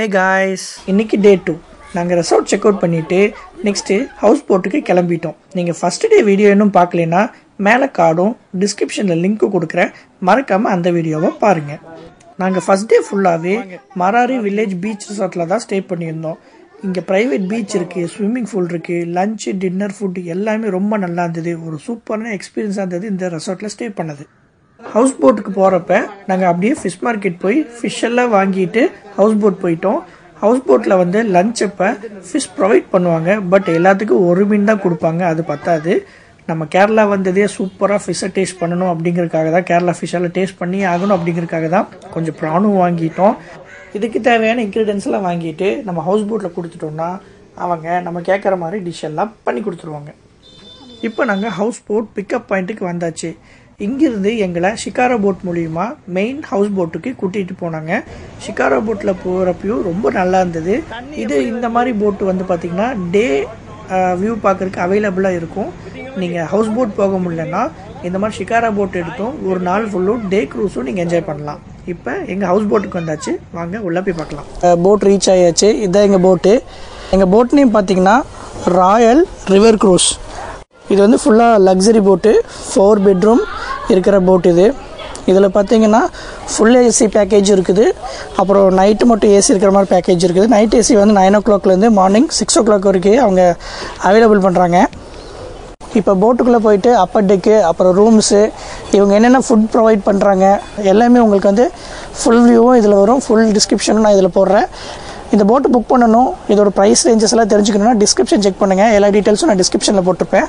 ஹே guys இன்னைக்கு day two நாங்கள் resort check out பண்ணிவிட்டு நெக்ஸ்ட்டு ஹவுஸ் போட்டுக்கு கிளம்பிட்டோம். நீங்கள் ஃபஸ்ட்டு டே வீடியோ இன்னும் பார்க்கலனா மேலே கார்டும் டிஸ்கிரிப்ஷனில் லிங்க்கும் கொடுக்குறேன். மறக்காமல் அந்த வீடியோவை பாருங்கள் நாங்கள் ஃபஸ்ட் டே ஃபுல்லாகவே மராரி வில்லேஜ் பீச் ரிசார்ட்டில் தான் ஸ்டே பண்ணியிருந்தோம். இங்கே ப்ரைவேட் பீச் இருக்குது ஸ்விம்மிங் பூல் இருக்குது லஞ்சு டின்னர் ஃபுட் எல்லாமே ரொம்ப நல்லா இருந்தது. ஒரு சூப்பரான எக்ஸ்பீரியன்ஸாக இருந்தது இந்த ரெசார்ட்டில் ஸ்டே பண்ணது. ஹவுஸ் போட்டுக்கு போகிறப்ப நாங்கள் அப்படியே ஃபிஷ் மார்க்கெட் போய் ஃபிஷ் எல்லாம் வாங்கிட்டு ஹவுஸ் போட் போயிட்டோம். ஹவுஸ் போட்டில் வந்து லஞ்ச் அப்போ ஃபிஷ் ப்ரொவைட் பண்ணுவாங்க. பட் எல்லாத்துக்கும் ஒரு மீன் தான் கொடுப்பாங்க. அது பத்தாது. நம்ம கேரளா வந்ததே சூப்பராக ஃபிஷ்ஷை டேஸ்ட் பண்ணணும் அப்படிங்கிறதுக்காக தான் கேரளா ஃபிஷ்ஷெல்லாம் டேஸ்ட் பண்ணி ஆகணும் அப்படிங்கிறதுக்காக தான் கொஞ்சம் ப்ரானும் வாங்கிட்டோம். இதுக்கு தேவையான இன்க்ரீடியன்ஸ் எல்லாம் வாங்கிட்டு நம்ம ஹவுஸ் போட்டில் கொடுத்துட்டோம்னா அவங்க நம்ம கேட்குற மாதிரி டிஷ் எல்லாம் பண்ணி கொடுத்துருவாங்க. இப்போ நாங்கள் ஹவுஸ் போட் பிக்கப் பாயிண்ட்டுக்கு வந்தாச்சு. இங்கிருந்து எங்களை ஷிகாரா போட் மூலிமா மெயின் ஹவுஸ் போட்டுக்கு கூட்டிகிட்டு போனாங்க. ஷிகாரா போட்டில் போகிறப்பையும் ரொம்ப நல்லா இருந்தது. இது இந்த மாதிரி போட்டு வந்து பார்த்திங்கன்னா டே வியூ பார்க்குறதுக்கு அவைலபிளாக இருக்கும். நீங்கள் ஹவுஸ் போட் போக முடியலன்னா இந்த மாதிரி ஷிகாரா போட் எடுத்தும் ஒரு நாள் ஃபுல்லும் டே க்ரூஸும் நீங்கள் என்ஜாய் பண்ணலாம். இப்போ எங்கள் ஹவுஸ் போட்டுக்கு வந்தாச்சு. வாங்க உள்ளே போய் பார்க்கலாம். போட் ரீச் ஆகியாச்சு இதுதான் எங்கள் போட்டு எங்கள் போட் நேம் பார்த்தீங்கன்னா ராயல் ரிவர் க்ரூஸ் இது வந்து ஃபுல்லாக லக்ஸரி போட்டு ஃபோர் பெட்ரூம் இருக்கிற போட் இது. இதில் பார்த்தீங்கன்னா ஃபுல் ஏசி பேக்கேஜ் இருக்குது. அப்புறம் நைட்டு மட்டும் ஏசி இருக்கிற மாதிரி பேக்கேஜ் இருக்குது. நைட் ஏசி வந்து நைன் ஓ கிளாக்லேருந்து மார்னிங் சிக்ஸ் ஓ கிளாக் வரைக்கும் அவங்க அவைலபிள் பண்ணுறாங்க இப்போ போட்டுக்குள்ளே போயிட்டு அப்பர் டெக்கு அப்புறம் ரூம்ஸு இவங்க என்னென்ன ஃபுட் ப்ரொவைட் பண்ணுறாங்க எல்லாமே உங்களுக்கு வந்து ஃபுல் வியூவும் இதில் வரும். ஃபுல் டிஸ்கிரிப்ஷனும் நான் இதில் போடுறேன். இந்த போட்டு புக் பண்ணணும். இதோட ப்ரைஸ் ரேஞ்சஸ் எல்லாம் தெரிஞ்சுக்கணும்னா டிஸ்கிரிப்ஷன் செக் பண்ணுங்கள் எல்லா டீட்டெயில்ஸும் நான் டிஸ்கிரிப்ஷனில் போட்டிருப்பேன்.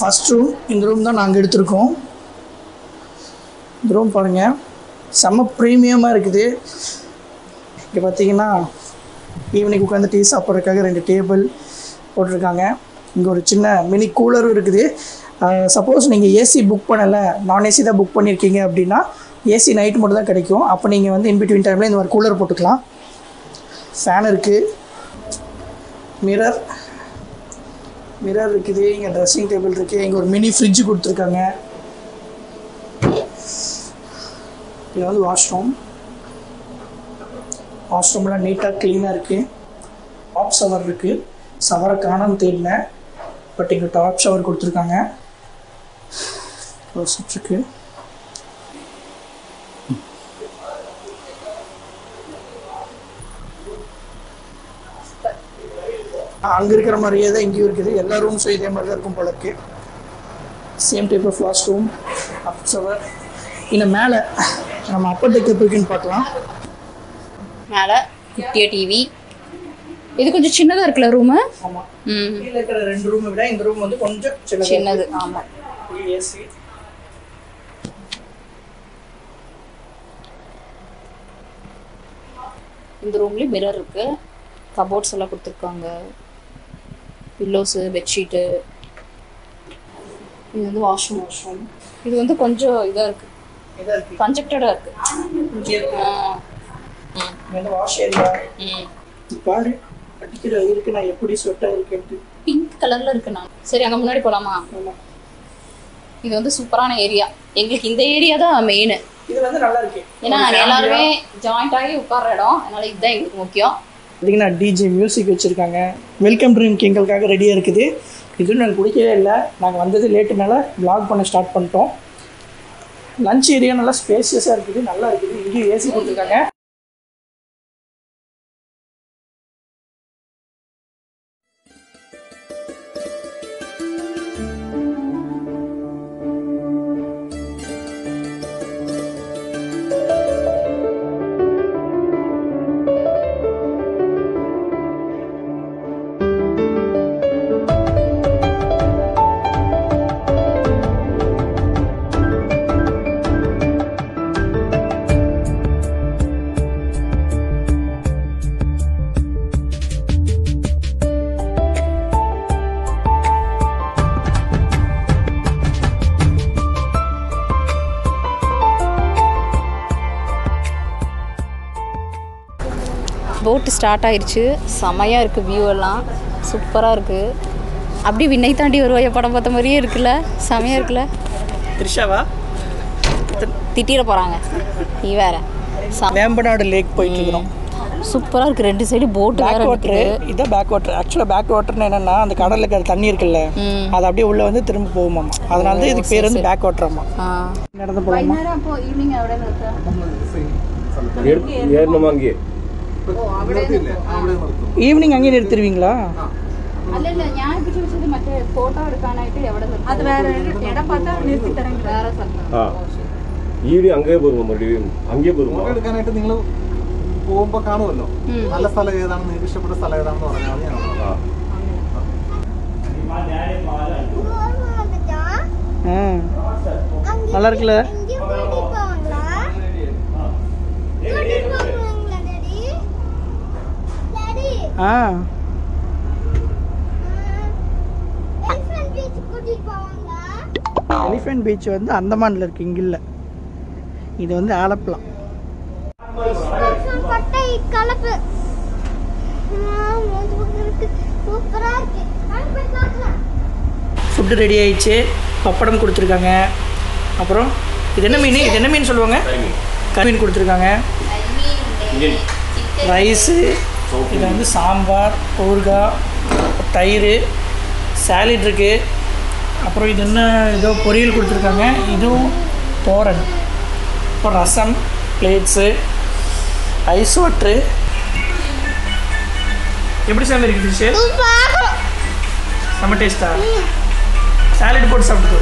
ஃபஸ்ட் ரூம் இந்த ரூம் தான் நாங்கள் எடுத்திருக்கோம். இந்த ரூம் பாருங்கள் செம்ம ப்ரீமியமாக இருக்குது. இங்கே பார்த்தீங்கன்னா ஈவினிங் உட்காந்து டீ சாப்பிட்றதுக்காக ரெண்டு டேபிள் போட்டிருக்காங்க. இங்கே ஒரு சின்ன மினி கூலரும் இருக்குது. சப்போஸ் நீங்கள் ஏசி புக் பண்ணலை நான் ஏசி தான் புக் பண்ணியிருக்கீங்க அப்படின்னா ஏசி நைட் மட்டும் தான் கிடைக்கும். அப்போ நீங்கள் வந்து இன்பிட்வீன் டைமில் இந்த மாதிரி கூலர் போட்டுக்கலாம். ஃபேன் இருக்குது மிரர் மிரர் இருக்குது இங்கே ட்ரெஸ்ஸிங் டேபிள் இருக்குது இங்கே ஒரு மினி ஃப்ரிட்ஜ் கொடுத்துருக்காங்க. இது வந்து வாஷ்ரூம் வாஷ்ரூம்லாம் நீட்டாக க்ளீனாக இருக்குது டாப் ஷவர் இருக்குது ஷவரை காணாமல் தேடினேன் பட் இங்கே டாப் ஷவர் கொடுத்துருக்காங்க. க்ளோஸ்அப் அங்கே இருக்கிற மாதிரியே தான் இங்கேயும் இருக்குது. எல்லா ரூம்ஸும் இதே மாதிரி தான் இருக்கும் போல இருக்கு. Same type of wash room up shower இன்னும் மேலே நம்ம அப்பர் டெக் இருக்குன்னு பார்க்கலாம். மேலே குட்டிய டிவி இது கொஞ்சம் சின்னதாக இருக்குல்ல ரூமு ஆமாம் ம். கீழே இருக்கிற ரெண்டு ரூமை விட இந்த ரூம் வந்து கொஞ்சம் சின்னது சின்னது. ஆமாம் ஏசி இந்த ரூம்லேயும் மிரர் இருக்கு. கபோர்ட்ஸ் எல்லாம் கொடுத்துருக்காங்க. பில்லோஸு பெட்ஷீட்டு இது வந்து வாஷ்ரூம் வாஷ்ரூம் இது வந்து கொஞ்சம் இதாக இருக்கு. கன்ஜெக்டடாக இருக்கு. இங்கே இருக்கு. ஆ. ம். இங்க வந்து வாஷ் ஏரியா பாரு அடிக்கிற இருக்கு நான் எப்படி ஸ்வெட்டாக இருக்கேன்ட்டு. பிங்க் கலர்ல இருக்கு நான். சரி அங்கே முன்னாடி போகலாமா இது வந்து சூப்பரான ஏரியா எங்களுக்கு இந்த ஏரியா தான் மெயின் இது வந்து நல்லா இருக்கு. ஏன்னா எல்லாருமே ஜாயிண்ட் ஆகி உட்கார்ற இடம். அதனால இதுதான் எங்களுக்கு முக்கியம். பார்த்தீங்கன்னா டிஜே மியூசிக் வச்சுருக்காங்க. வெல்கம் ட்ரிங்க் எங்களுக்காக ரெடியாக இருக்குது. இதுவும் நாங்கள் குடிக்கவே இல்லை. நாங்கள் வந்தது லேட்டுனால வ்ளாக் பண்ண ஸ்டார்ட் பண்ணிட்டோம். லஞ்ச் ஏரியா நல்லா ஸ்பேசியஸாக இருக்குது. நல்லா இருக்குது. இங்கேயும் ஏசி கொடுத்துருக்காங்க. ஸ்டார்ட் ஆயிடுச்சு செமையாக இருக்குது வியூ எல்லாம். சூப்பராக இருக்குது அப்படி விண்ணை தாண்டி வருவாய படம் பார்த்த மாதிரியே இருக்குல்ல. செமையாக இருக்குல்ல. த்ரிஷாவா? திட்டிட போகிறாங்க நீ வேற. வேம்பநாடு லேக் போயிட்டு சூப்பராக இருக்குது ரெண்டு சைடு போட்டு பேக் வாட்டர் இதான் பேக் வாட்டர் ஆக்சுவலாக பேக் வாட்டர்னு என்னென்னா அந்த கடலில் இருக்கிற தண்ணி இருக்குல்ல அது அப்படியே உள்ளே வந்து திரும்ப போகுமா அதனால தான் இதுக்கு பேர் வந்து பேக் வாட்டராமா நடந்து போகலாமா ஏறணுமா அங்கேயே? ஈவினிங் அங்கேயே எடுத்துருவீங்களா അല്ലല്ല ഞാൻ ഇപ്പൊ ചോദിച്ചത് ഫോട്ടോ എടുക്കാനായിട്ട് എവിടെ അത് വേറെ ഇടം പാത്താ നിർത്തി തരാം വേറെ ഈടി അങ്ങേ പോകുമ്പോൾ മറുപടിയും അങ്ങേ പോകുമ്പോൾ എടുക്കാനായിട്ട് നിങ്ങൾ പോകുമ്പോ കാണുമല്ലോ നല്ല സ്ഥലം ഏതാണ് നിങ്ങൾക്ക് ഇഷ്ടപ്പെട്ട സ്ഥലം ഏതാണെന്ന് പറഞ്ഞാൽ മതി. நல்லா இருக்குல்ல ஆ. எலிஃபென்ட் பீச் வந்து அந்தமான்ல இருக்கு இங்க இல்ல. இது வந்து பார்க்கலாம். ஃபுட்டு ரெடி ஆயிடுச்சு. பப்படம் கொடுத்துருக்காங்க. அப்புறம் இது என்ன மீன்? இது என்ன மீன் சொல்லுவாங்க? கறி கொடுத்துருக்காங்க. ரைஸு இது வந்து சாம்பார் ஊறுகாய் தயிர் சாலிட் இருக்குது அப்புறம் இது என்ன ஏதோ பொரியல் கொடுத்துருக்காங்க. இதுவும் தோரன் அப்புறம் ரசம் பிளேட்ஸு ஐஸ் வாட்ரு எப்படி சாமி இருக்குது ஃபிஷ்ஷு செம்ம டேஸ்ட்டா சாலட் போட்டு சாப்பிட்டு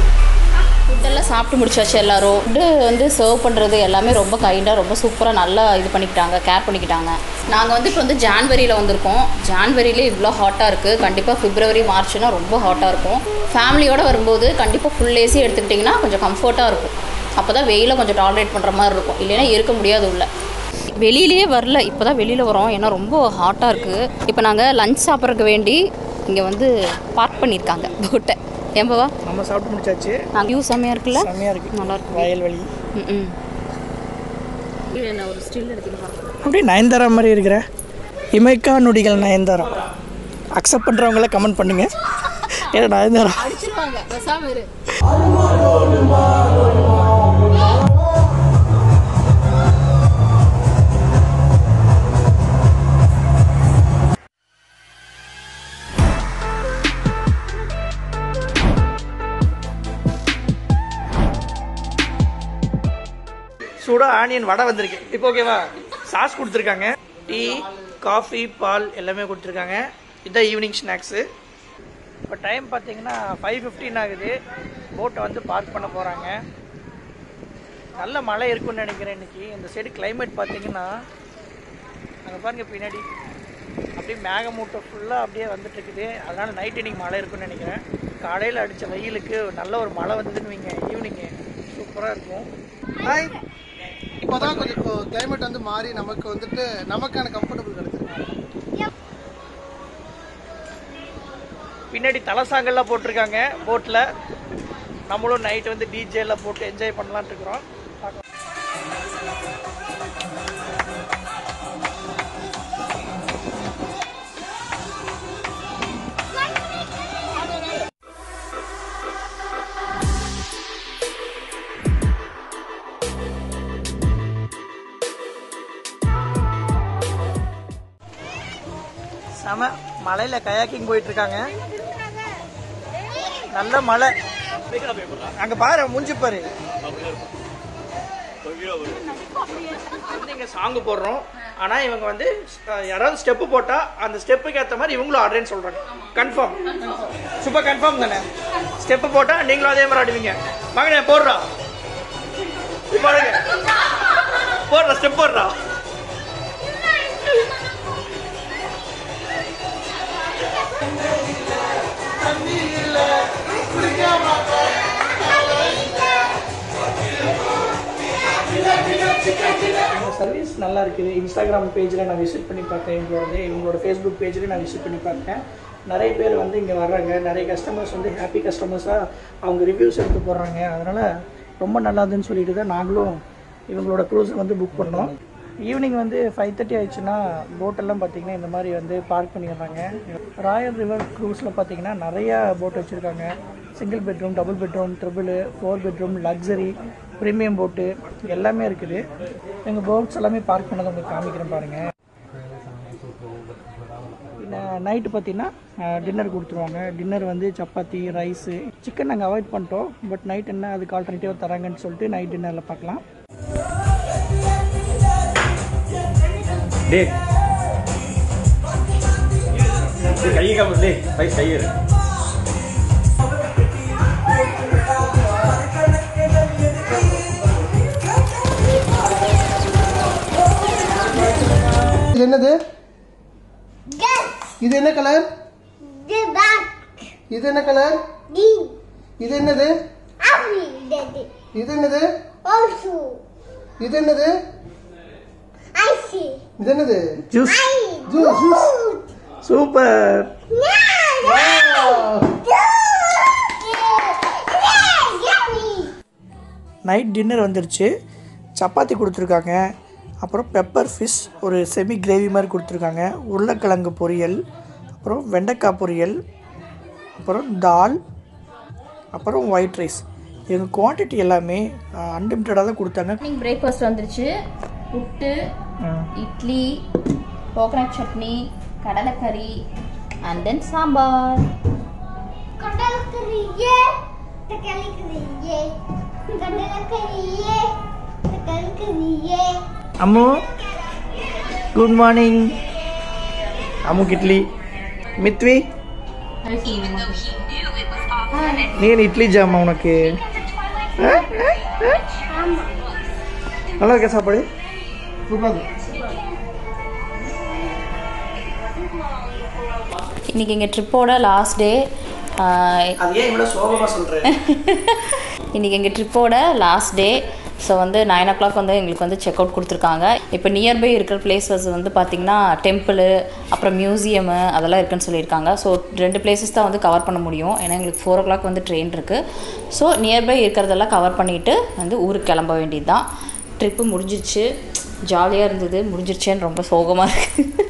ஃபுட்டெல்லாம் சாப்பிட்டு முடிச்சாச்சு எல்லாரும். ஃபுட்டு வந்து சர்வ் பண்ணுறது எல்லாமே ரொம்ப கைண்டாக ரொம்ப சூப்பராக நல்லா இது பண்ணிக்கிட்டாங்க கேர் பண்ணிக்கிட்டாங்க. நாங்கள் வந்து இப்போ வந்து ஜான்வரியில் வந்திருக்கோம். ஜான்வரியிலே இவ்வளோ ஹாட்டாக இருக்குது கண்டிப்பாக ஃபிப்ரவரி மார்ச்னா ரொம்ப ஹாட்டாக இருக்கும். ஃபேமிலியோடு வரும்போது கண்டிப்பாக ஃபுல் ஏசி எடுத்துக்கிட்டிங்கன்னா கொஞ்சம் கம்ஃபர்ட்டாக இருக்கும். அப்போ தான் வெயிலை கொஞ்சம் டாலரேட் பண்ணுற மாதிரி இருக்கும். இல்லைன்னா இருக்க முடியாது உள்ள. வெளியிலேயே வரல. இப்போ தான் வெளியில் வரோம். ஏன்னா ரொம்ப ஹாட்டாக இருக்குது இப்போ நாங்கள் லஞ்ச் சாப்பிட்றதுக்கு வேண்டி இங்கே வந்து பார்க் பண்ணியிருக்காங்க போட்டை ஏம்பவா நம்ம சாப்பிட்டு முடிச்சாச்சு. வியூ செம்மையாக இருக்குல்ல? செம்மையாக இருக்கு. நல்லா இருக்கு. வயல்வெளி. ம் ஒரு ஸ்டில் எடுத்துக்கிறேன் அப்படியே நயன்தாரா மாதிரி இருக்கிற இமைக்கா நொடிகள் நயன்தாரா. அக்செப்ட் பண்ணுறவங்கள கமெண்ட் பண்ணுங்க. ஏன்னா நயன்தாரா. அடிச்சிருவாங்க. சூடா ஆனியன் வடை வந்திருக்கு. இப்போ ஓகேவா சாஸ் கொடுத்துருக்காங்க. டீ காஃபி பால் எல்லாமே கொடுத்துருக்காங்க. இதுதான் ஈவினிங் ஸ்நாக்ஸு இப்போ டைம் பார்த்தீங்கன்னா ஃபைவ் ஃபிஃப்டின் ஆகுது. போட்டை வந்து பார்க் பண்ண போகிறாங்க நல்ல மழை இருக்கும்னு நினைக்கிறேன் இன்னைக்கு. இந்த சைடு கிளைமேட் பார்த்தீங்கன்னா அங்கே பாருங்க பின்னாடி. அப்படியே மேகமூட்டம் ஃபுல்லாக அப்படியே வந்துட்டு இருக்குது நைட் இன்னைக்கு மழை இருக்கும்னு நினைக்கிறேன். காலையில் அடித்த வெயிலுக்கு நல்ல ஒரு மழை வந்ததுன்னு வைங்க. ஈவினிங்கு சூப்பராக இருக்கும். ஹாய் இப்போதான் கொஞ்சம் கிளைமேட் வந்து மாறி நமக்கு வந்துட்டு நமக்கான கம்ஃபர்டபுள் கிடைச்சிருக்கு. பின்னாடி தலசாங்கெல்லாம் போட்டிருக்காங்க போட்டில் நம்மளும் நைட் வந்து டிஜே எல்லாம் போட்டு என்ஜாய் பண்ணலாம்னு இருக்கிறோம். மலையில கயாக்கிங் போயிட்டு இருக்காங்க நல்ல மழை அங்க பாரு முடிஞ்சு பாரு. வந்து சாங் போடுறோம். ஆனா இவங்க வந்து யாராவது ஸ்டெப் போட்டா அந்த ஸ்டெப்புக்கு ஏத்த மாதிரி இவங்களும் ஆடுறேன்னு சொல்றாங்க. கன்ஃபார்ம் சூப்பர் கன்ஃபார்ம் தானே? ஸ்டெப் போட்டா நீங்களும் அதே மாதிரி ஆடுவீங்க. மகனே போடுறா. பாருங்க. போடுறா ஸ்டெப் போடுறா. சர்வீஸ் நல்லா இருக்குது. இன்ஸ்டாகிராம் பேஜில் நான் விசிட் பண்ணி பார்த்தேன். இவங்களோட இவங்களோட ஃபேஸ்புக் பேஜில் நான் விசிட் பண்ணி பார்த்தேன். நிறைய பேர் வந்து இங்கே வர்றாங்க. நிறைய கஸ்டமர்ஸ் வந்து ஹாப்பி கஸ்டமர்ஸாக அவங்க ரிவ்யூஸ் எடுத்து போடுறாங்க. அதனால் ரொம்ப நல்லாதுன்னு சொல்லிட்டு தான் நாங்களும் இவங்களோட க்ரூஸை வந்து புக் பண்ணோம். ஈவினிங் வந்து ஃபைவ் தேர்ட்டி ஆயிடுச்சுன்னா போட்டெல்லாம் பார்த்தீங்கன்னா இந்த மாதிரி வந்து பார்க் பண்ணிடுறாங்க. ராயல் ரிவர் க்ரூஸில் பார்த்தீங்கன்னா நிறையா போட் வச்சுருக்காங்க. Single bedroom double bedroom triple four bedroom luxury premium boat எல்லாமே இருக்குது. எங்கள் போட்ஸ் எல்லாமே பார்க் பண்ணதை உங்களுக்கு காமிக்கிறேன் பாருங்கள் நைட்டு பார்த்தீங்கன்னா டின்னர் கொடுத்துருவாங்க. டின்னர் வந்து சப்பாத்தி ரைஸு சிக்கன் நாங்கள் அவாய்ட் பண்ணிட்டோம். பட் நைட் என்ன அதுக்கு ஆல்டர்னேட்டிவாக தராங்கன்னு சொல்லிட்டு நைட் டின்னரில் பார்க்கலாம். டே கையை காம டே கை கையை இது என்னது இது என்ன கலர். இது என்ன கலர் The இது என்னது. இது என்னது Also, இது என்னது. இது என்னது? Juice juice juice super night dinner வந்துருச்சு. சப்பாத்தி கொடுத்துருக்காங்க. அப்புறம் பெப்பர் ஃபிஷ் ஒரு செமி கிரேவி மாதிரி கொடுத்துருக்காங்க. உருளைக்கிழங்கு பொரியல் அப்புறம் வெண்டைக்காய் பொரியல் அப்புறம் தால் அப்புறம் ஒயிட் ரைஸ் எங்கள் குவான்டிட்டி எல்லாமே அன்லிமிட்டடாக தான் கொடுத்தாங்க. மார்னிங் பிரேக்ஃபாஸ்ட் வந்துருச்சு. புட்டு இட்லி கோகனட் சட்னி கடலைக்கறி and then sambar கடற்கரையே கடற்கரையே கடற்கரையே கடற்கரையே Ammu good morning Ammu கிட்லி மித்வி நீ இட்லி ஜாமா உனக்கு ஆ? ஆ? ஆ? நல்லா இருக்கா சாப்பாடு சூப்பர் இன்னைக்கு எங்கள் ட்ரிப்போட லாஸ்ட் டே இன்றைக்கி எங்கள் ட்ரிப்போட லாஸ்ட் டே ஸோ வந்து நைன் ஓ கிளாக் வந்து எங்களுக்கு வந்து செக் அவுட் கொடுத்துருக்காங்க. இப்போ நியர்பை இருக்கிற பிளேசஸ் வந்து பார்த்திங்கன்னா டெம்பிள் அப்புறம் மியூசியமு அதெல்லாம் இருக்குன்னு சொல்லியிருக்காங்க. ஸோ ரெண்டு பிளேசஸ் தான் வந்து கவர் பண்ண முடியும். ஏன்னா எங்களுக்கு ஃபோர் ஓ கிளாக் வந்து ட்ரெயின் இருக்குது ஸோ நியர்பை இருக்கிறதெல்லாம் கவர் பண்ணிவிட்டு வந்து ஊருக்கு கிளம்ப வேண்டியது தான் ட்ரிப்பு முடிஞ்சிருச்சு ஜாலியாக இருந்தது முடிஞ்சிருச்சேன்னு ரொம்ப சோகமாக இருக்குது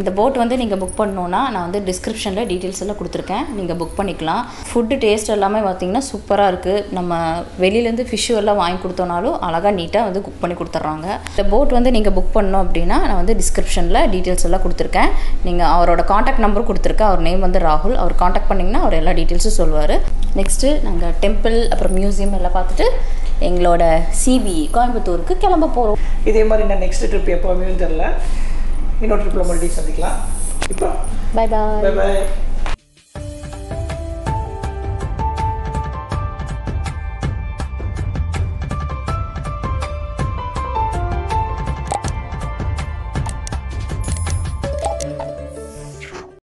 இந்த போட் வந்து நீங்கள் புக் பண்ணணுன்னா நான் வந்து டிஸ்கிரிப்ஷனில் டீட்டெயில்ஸ் எல்லாம் கொடுத்துருக்கேன். நீங்கள் புக் பண்ணிக்கலாம். ஃபுட்டு டேஸ்ட் எல்லாமே பார்த்தீங்கன்னா சூப்பராக இருக்குது நம்ம வெளியிலேருந்து ஃபிஷ்ஷு எல்லாம் வாங்கி கொடுத்தோனாலும் அழகாக நீட்டாக வந்து குக் பண்ணி கொடுத்துட்றாங்க. இந்த போட் வந்து நீங்கள் புக் பண்ணோம் அப்படின்னா நான் வந்து டிஸ்கிரிப்ஷனில் டீட்டெயில்ஸ் எல்லாம் கொடுத்துருக்கேன். நீங்கள் அவரோட காண்டாக்ட் நம்பர் கொடுத்துருக்கேன். அவர் நேம் வந்து ராகுல். அவர் காண்டாக்ட் பண்ணிங்கன்னா அவர் எல்லா டீட்டெயில்ஸும் சொல்லுவார். நெக்ஸ்ட்டு நாங்கள் டெம்பிள் அப்புறம் மியூசியம் எல்லாம் பார்த்துட்டு எங்களோட சிபி கோயம்புத்தூருக்கு கிளம்ப போகிறோம் இதே மாதிரி நான் நெக்ஸ்ட் ட்ரிப் எப்போ அமையும் தெரில இன்னொரு ட்ரிப்பில் மறுபடியும் சந்திக்கலாம். இப்போ. Bye bye bye bye